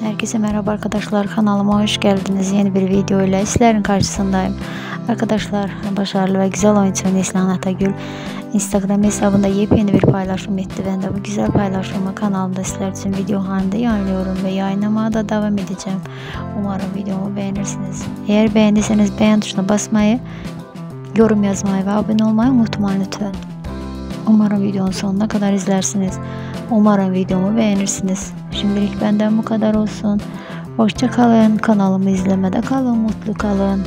Herkese merhaba arkadaşlar kanalıma hoş geldiniz. Yeni bir video ile sizlerin karşısındayım. Arkadaşlar başarılı ve güzel oyuncu Neslihan Atagül Instagram hesabında yepyeni bir paylaşım etti. Ben de bu güzel paylaşımı kanalımda sizler için video halinde yayınlıyorum ve yayınlamaya da devam edeceğim. Umarım videomu beğenirsiniz. Eğer beğendiyseniz beğen tuşuna basmayı, yorum yazmayı ve abone olmayı unutmayın lütfen. Umarım videonun sonuna kadar izlersiniz. Umarım videomu beğenirsiniz. Şimdilik benden bu kadar olsun. Hoşça kalın. Kanalımı izlemede kalın. Mutlu kalın.